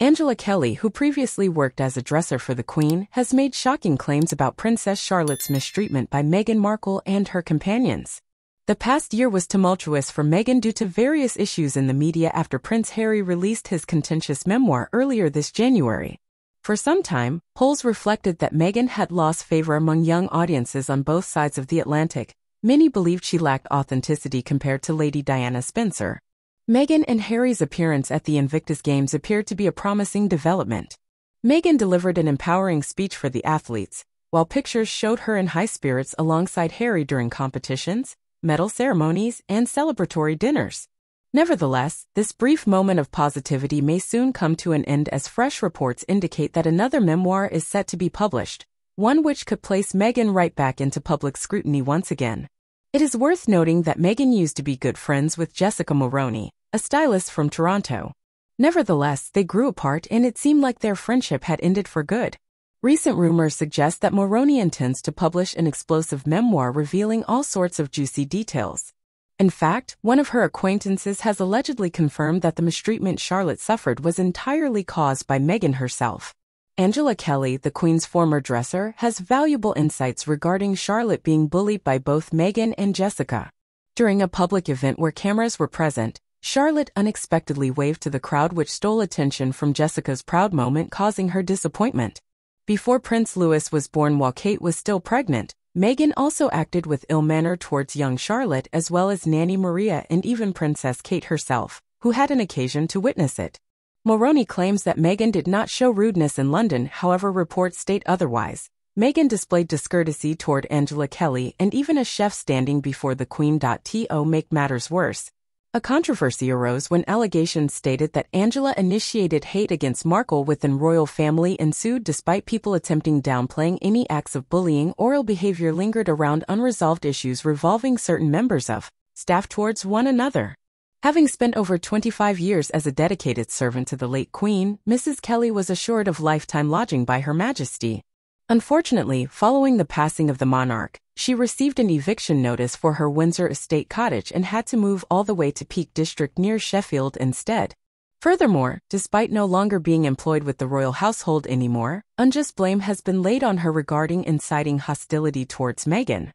Angela Kelly, who previously worked as a dresser for the Queen, has made shocking claims about Princess Charlotte's mistreatment by Meghan Markle and her companions. The past year was tumultuous for Meghan due to various issues in the media after Prince Harry released his contentious memoir earlier this January. For some time, polls reflected that Meghan had lost favor among young audiences on both sides of the Atlantic. Many believed she lacked authenticity compared to Lady Diana Spencer. Meghan and Harry's appearance at the Invictus Games appeared to be a promising development. Meghan delivered an empowering speech for the athletes, while pictures showed her in high spirits alongside Harry during competitions, medal ceremonies, and celebratory dinners. Nevertheless, this brief moment of positivity may soon come to an end as fresh reports indicate that another memoir is set to be published, one which could place Meghan right back into public scrutiny once again. It is worth noting that Meghan used to be good friends with Jessica Mulroney, a stylist from Toronto. Nevertheless, they grew apart and it seemed like their friendship had ended for good. Recent rumors suggest that Mulroney intends to publish an explosive memoir revealing all sorts of juicy details. In fact, one of her acquaintances has allegedly confirmed that the mistreatment Charlotte suffered was entirely caused by Meghan herself. Angela Kelly, the Queen's former dresser, has valuable insights regarding Charlotte being bullied by both Meghan and Jessica. During a public event where cameras were present, Charlotte unexpectedly waved to the crowd which stole attention from Jessica's proud moment causing her disappointment. Before Prince Louis was born while Kate was still pregnant, Meghan also acted with ill manner towards young Charlotte as well as Nanny Maria and even Princess Kate herself, who had an occasion to witness it. Mulroney claims that Meghan did not show rudeness in London, however reports state otherwise. Meghan displayed discourtesy toward Angela Kelly and even a chef standing before the Queen. To make matters worse, a controversy arose when allegations stated that Angela initiated hate against Markle within royal family ensued despite people attempting downplaying any acts of bullying or ill behavior lingered around unresolved issues revolving certain members of staff towards one another. Having spent over 25 years as a dedicated servant to the late Queen, Mrs. Kelly was assured of lifetime lodging by Her Majesty. Unfortunately, following the passing of the monarch, she received an eviction notice for her Windsor estate cottage and had to move all the way to Peak District near Sheffield instead. Furthermore, despite no longer being employed with the royal household anymore, unjust blame has been laid on her regarding inciting hostility towards Meghan.